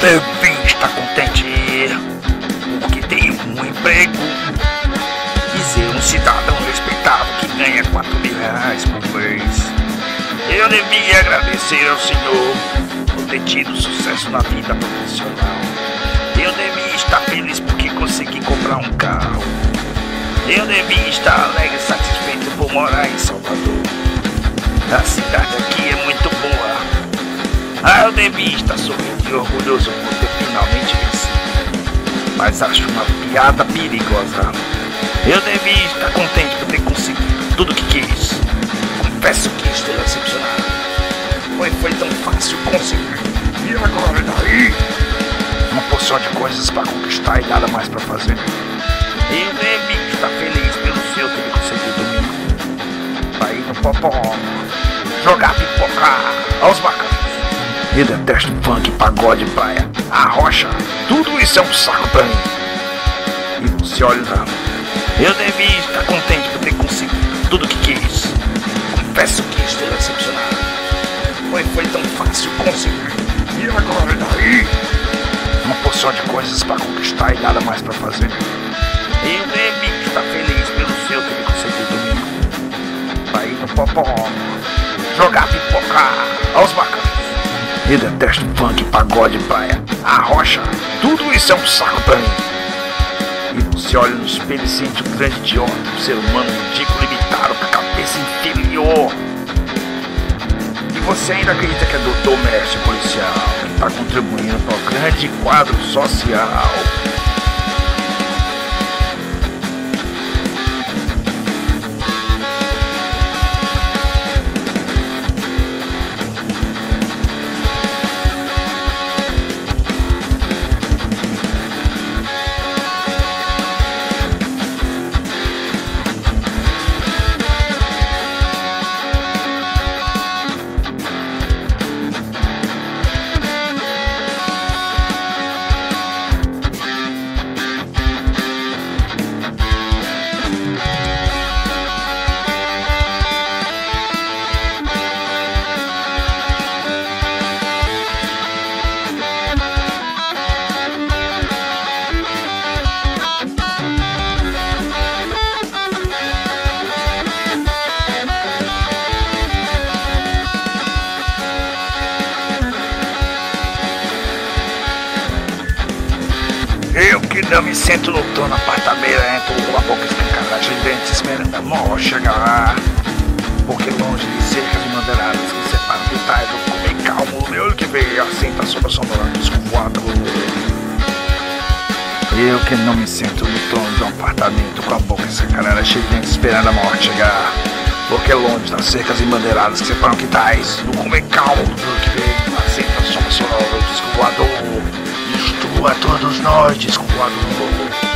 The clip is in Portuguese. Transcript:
devem estar contente porque tem um emprego e ser um cidadão respeitável que ganha 4 mil reais por mês. Eu devia agradecer ao Senhor por ter tido sucesso na vida profissional. Eu devia estar feliz porque consegui comprar um carro. Eu devia estar alegre e satisfeito por morar em Salvador. A cidade orgulhoso por ter finalmente vencido. Mas acho uma piada perigosa. Eu devia estar contente por ter conseguido tudo o que quis. Confesso que estou decepcionado. Foi, foi tão fácil conseguir. E agora daí? Uma porção de coisas para conquistar e nada mais para fazer. Eu devia estar feliz pelo seu ter conseguido domingo. Pra ir no popó. Jogar pipoca aos bacanas. Eu detesto funk, pagode, praia, a rocha. Tudo isso é um saco pra mim. E você olha lá. Eu devia estar contente por ter conseguido tudo o que quis. Confesso que estou decepcionado. Foi, foi tão fácil conseguir. E agora e daí? Uma porção de coisas para conquistar e nada mais para fazer. Eu devia estar feliz pelo seu ter conseguido domingo. Pra ir no popó. Jogar pipoca aos bacanas. Eu detesto funk, pagode, praia, a rocha. Tudo isso é um saco pra mim. E você olha no espelho e sente um grande idiota, um ser humano ridículo, limitado, com a cabeça inferior. E você ainda acredita que é doutor Mércio policial, que está contribuindo para o grande quadro social. Que não me sento no trono apartamento com a boca escancarada de dentes esperando a morte chegar lá. Porque longe de cercas moderadas que separam vitais eu comer calmo, meu que veio assenta sobre o sonoro disco voador. Eu que não me sento no trono de um apartamento com a boca escancarada cheia de dentes esperando a morte chegar. Porque longe das cercas embandeiradas que separam quitais, do comer calmo, meu que veio assenta sobre o sonoro disco voador. Isto a todos nós, disco voador.